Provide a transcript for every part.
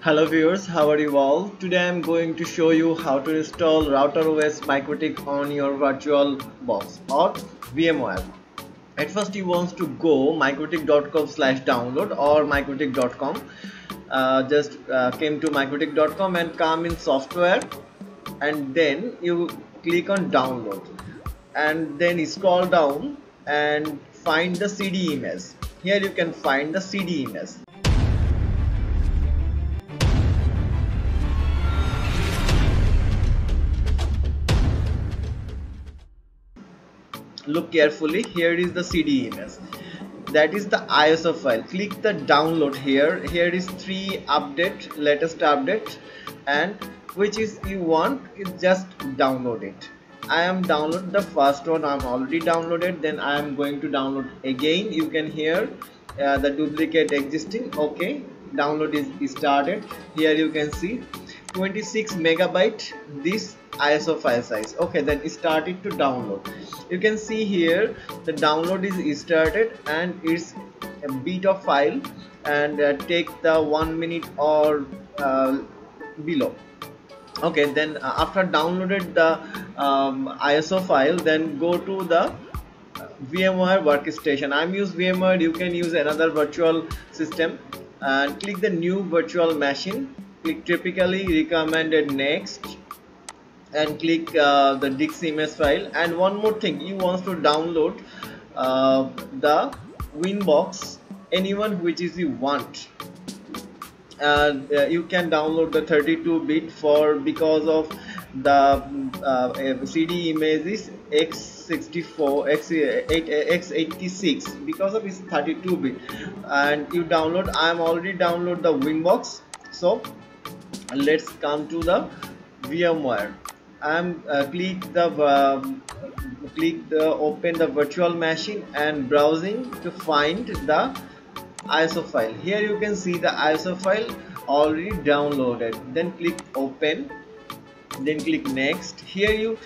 Hello viewers, how are you all? Today I am going to show you how to install RouterOS MikroTik on your virtual box or VMware. At first you want to go mikrotik.com slash download or mikrotik.com uh, just uh, came to mikrotik.com and come in software and then you click on download and then scroll down and find the CD image. Here you can find the CD image look carefully. Here is the CD image. That is the ISO file. Click the download here. Here is three update latest update and which is you want is just download it. I am download the first one. I'm already downloaded. Then I am going to download again. You can hear uh, the duplicate existing. Okay. Download is started. Here you can see 26 megabyte this ISO file size. Okay then start it to download. You can see here the download is started and it's a bit of file and uh, take the one minute or uh, below. Okay then uh, after downloaded the um, ISO file then go to the VMware workstation. I'm use VMware. You can use another virtual system and click the new virtual machine click typically recommended next and click uh, the disc image file. And one more thing you want to download uh, the Winbox anyone which is you want. And uh, you can download the 32 bit for because of the uh, CD images x64 x x86 because of its 32 bit. And you download I am already download the Winbox so let's come to the VMware. I'm uh, click the uh, click the open the virtual machine and browsing to find the ISO file. Here you can see the ISO file already downloaded. Then click open. Then click next. Here you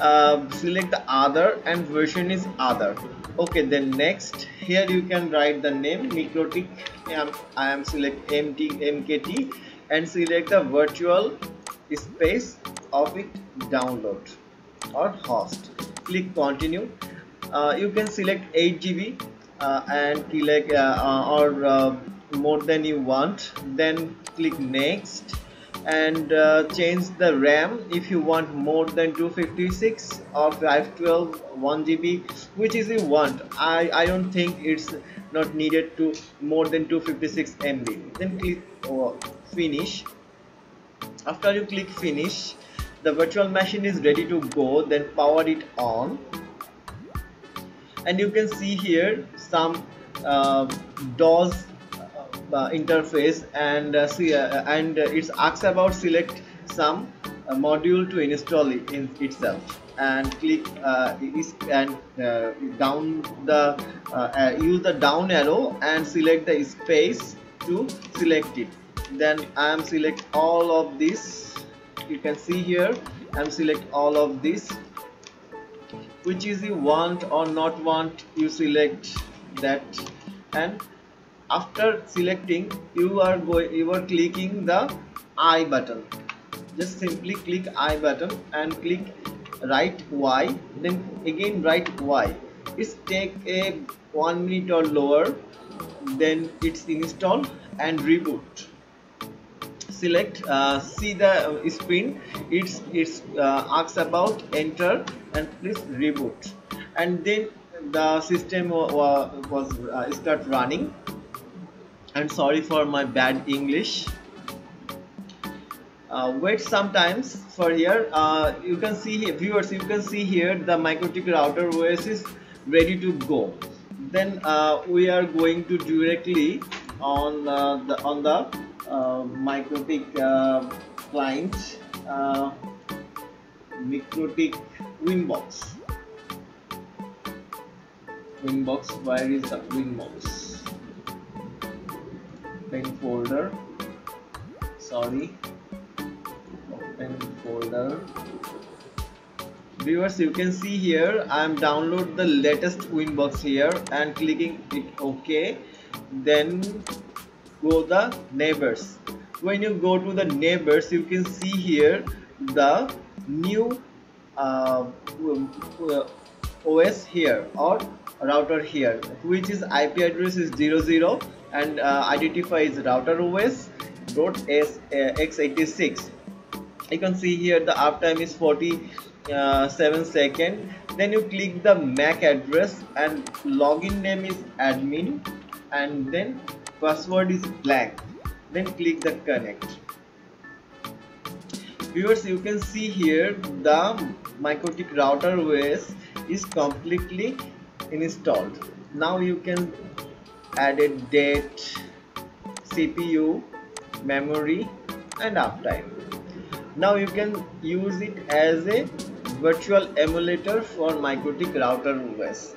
uh, select the other and version is other. Okay then next. Here you can write the name mikrotik I am, I am select mt mkt and select the virtual space of it download or host. Click continue. Uh, you can select 8 GB uh, and click uh, uh, or uh, more than you want. Then click next and uh, change the RAM if you want more than 256 or 512 1 GB which is you want. I, I don't think it's not needed to more than 256 MB then click finish. After you click finish the virtual machine is ready to go then power it on. And you can see here some uh, DOS uh, interface and uh, see uh, and it's asks about select some uh, module to install it in itself. And click uh, and down the use the down arrow and select the space to select it then I am select all of this. You can see here I am select all of this. Which is you want or not want you select that. And after selecting you are going you are clicking the I button. Just simply click I button and click right Y then again right Y. It's take a one minute or lower then it's install and reboot select uh, see the uh, screen. It's it's uh, asks about enter and please reboot. And then the system was uh, start running. And sorry for my bad English. Uh, wait sometimes for here. Uh, you can see here viewers you can see here the MikroTik router OS is ready to go. Then uh, we are going to directly on the on the uh, MikroTik uh, client uh, MikroTik Winbox Winbox where is the Winbox open folder. Sorry. Open folder. Viewers you can see here I am download the latest Winbox here and clicking it OK then go the neighbors. When you go to the neighbors you can see here the new uh, OS here or router here which is IP address is 00 and uh, identify is router OS dot s uh, x86 you can see here the uptime is 47 uh, then you click the MAC address and login name is admin and then password is blank then click the connect. Viewers you can see here the MikroTik router OS is completely installed. Now you can add a date CPU memory and uptime now you can use it as a virtual emulator for MikroTik router OS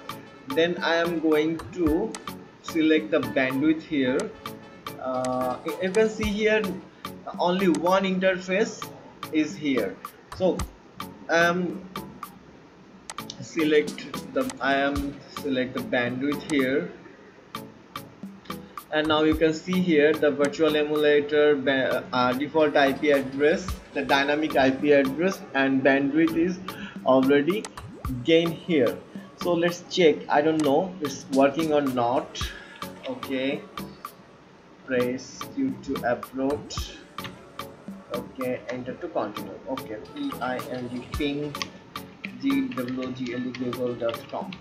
then I am going to select the bandwidth here. Uh, you can see here only one interface is here. So am select the I am select the bandwidth here. And now you can see here the virtual emulator uh, default IP address the dynamic IP address and bandwidth is already gained here so let's check. I don't know it's working or not. Okay. Press Q to upload. Okay. Enter to continue. Okay. P-i-n-g ping google.com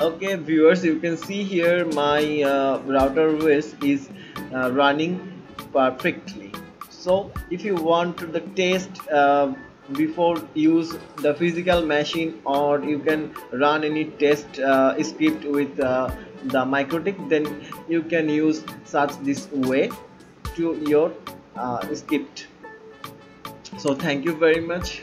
okay viewers you can see here my uh, router OS is uh, running perfectly. So if you want to the test uh, before use the physical machine or you can run any test uh, script with uh, the MikroTik then you can use such this way to your uh, script. So thank you very much